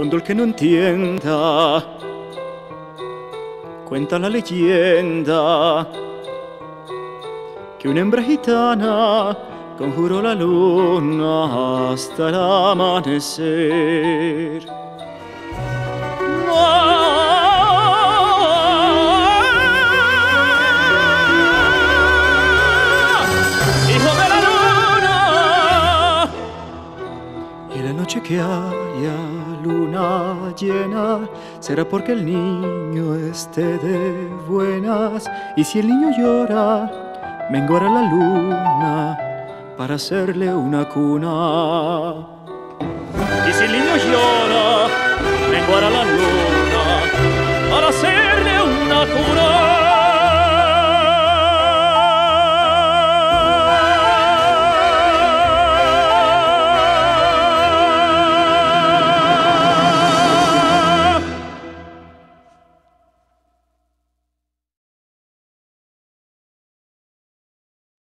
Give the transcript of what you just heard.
Tonto el que no entienda, cuenta la leyenda que una hembra gitana conjuró la luna hasta el amanecer. Y la noche que haya luna llena será porque el niño esté de buenas. Y si el niño llora, menguará la luna para hacerle una cuna. Y si el niño llora, menguará la